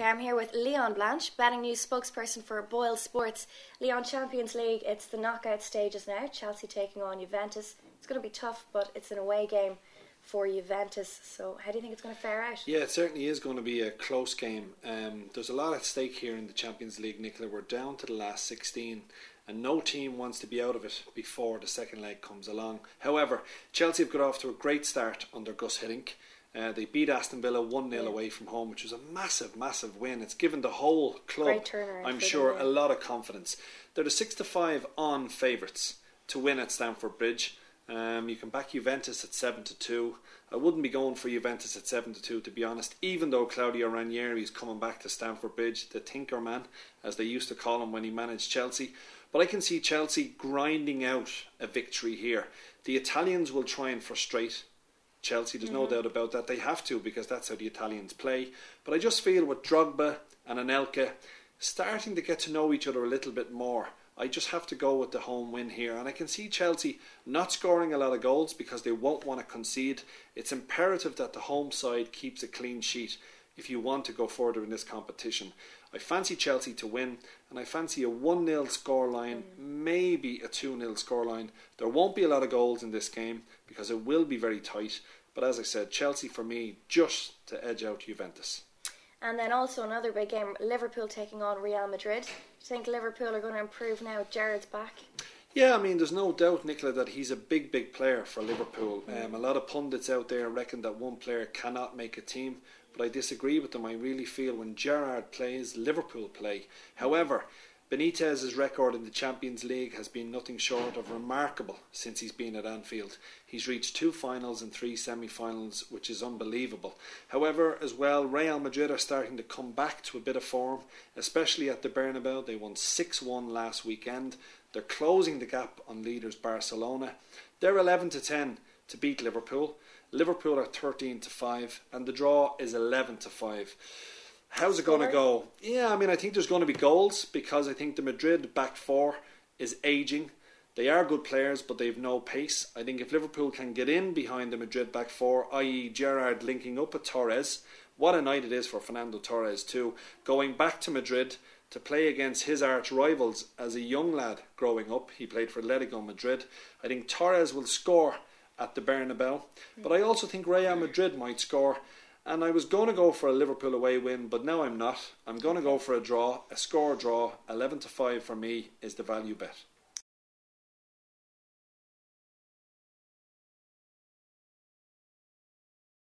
I'm here with Leon Blanche, betting news spokesperson for BoyleSports. Leon Champions League, it's the knockout stages now. Chelsea taking on Juventus. It's going to be tough, but it's an away game for Juventus. So, how do you think it's going to fare out? Yeah, it certainly is going to be a close game. Um, there's a lot at stake here in the Champions League, Nicola. We're down to the last 16, and no team wants to be out of it before the second leg comes along. However, Chelsea have got off to a great start under Gus Hiddink. Uh, they beat Aston Villa 1 0 yeah. away from home, which was a massive, massive win. It's given the whole club, I'm sure, them, a lot of confidence. They're the 6 to 5 on favourites to win at Stamford Bridge. Um, you can back Juventus at 7 to 2. I wouldn't be going for Juventus at 7 to 2, to be honest, even though Claudio Ranieri is coming back to Stamford Bridge, the Tinker Man, as they used to call him when he managed Chelsea. But I can see Chelsea grinding out a victory here. The Italians will try and frustrate Chelsea. There's mm-hmm. no doubt about that. They have to because that's how the Italians play. But I just feel with Drogba and Anelka starting to get to know each other a little bit more. I just have to go with the home win here. And I can see Chelsea not scoring a lot of goals because they won't want to concede. It's imperative that the home side keeps a clean sheet if you want to go further in this competition. I fancy Chelsea to win, and I fancy a 1 0 scoreline, mm. Maybe a 2 0 scoreline. There won't be a lot of goals in this game because it will be very tight. But as I said, Chelsea for me just to edge out Juventus. And then also another big game Liverpool taking on Real Madrid. Do you think Liverpool are going to improve now Gerrard's back? Yeah, I mean, there's no doubt, Nicola, that he's a big, big player for Liverpool. Mm. Um, a lot of pundits out there reckon that one player cannot make a team but I disagree with them. I really feel when Gerrard plays, Liverpool play. However, Benitez's record in the Champions League has been nothing short of remarkable since he's been at Anfield. He's reached two finals and three semi finals, which is unbelievable. However, as well, Real Madrid are starting to come back to a bit of form, especially at the Bernabeu. They won 6 1 last weekend. They're closing the gap on leaders Barcelona. They're 11 to 10 to beat Liverpool. Liverpool are 13 to 5, and the draw is 11 to 5. How's it going to go? Yeah, I mean, I think there's going to be goals because I think the Madrid back four is aging. They are good players, but they've no pace. I think if Liverpool can get in behind the Madrid back four, i.e., Gerrard linking up with Torres, what a night it is for Fernando Torres, too. Going back to Madrid to play against his arch rivals as a young lad growing up. He played for Atletico Madrid. I think Torres will score at the Bernabeu. But I also think Real Madrid might score. And I was going to go for a Liverpool away win, but now I'm not. I'm going to go for a draw, a score draw. 11 to 5 for me is the value bet.